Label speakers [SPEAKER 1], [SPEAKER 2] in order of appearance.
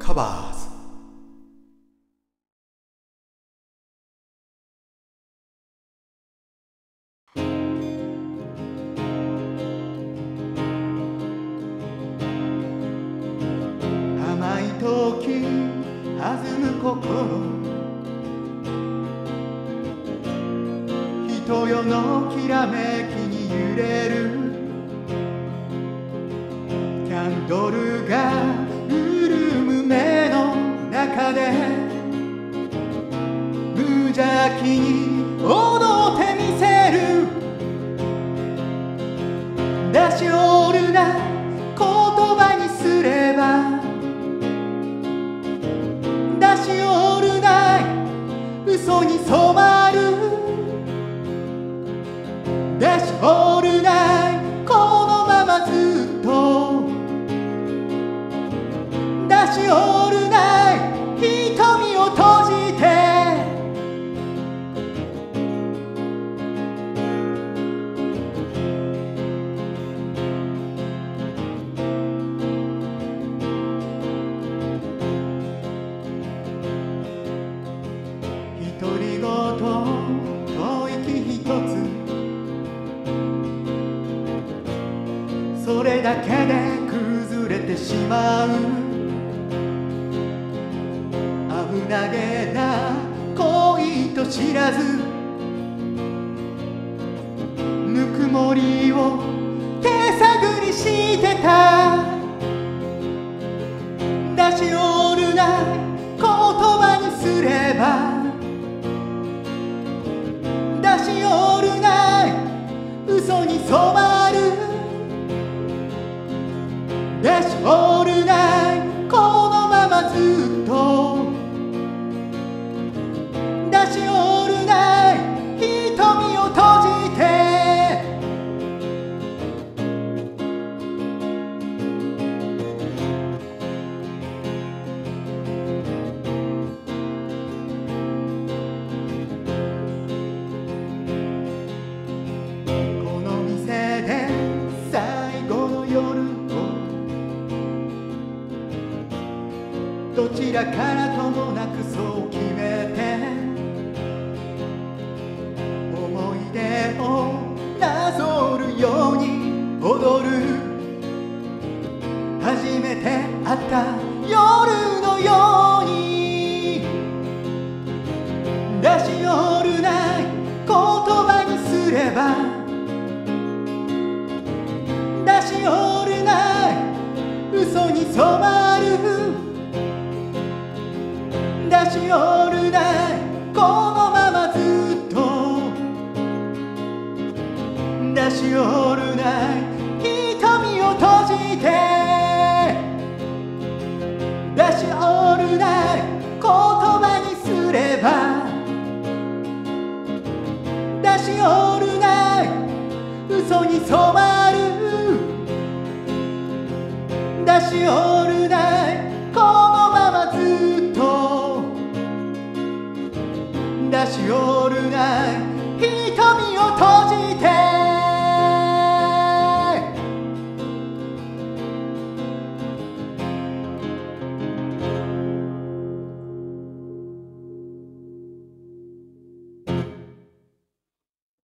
[SPEAKER 1] カバーズ
[SPEAKER 2] 甘い時弾む心人よのきらめきに揺れるキャンドルがで無邪気に踊ってみせる。出しおるな言葉にすれば出しおるない嘘に染まる。独り言吐息一つそれだけで崩れてしまう。危なげな恋と知らずぬくもりを手探りしてた。出しおるない言葉にすればちらからともなくそう決めて。思い出をなぞるように踊る。初めて会った。しおるないこのままずっと出しおるない瞳を閉じて。出しおるない言葉にすれば。出しおるない嘘に染まる。出しおる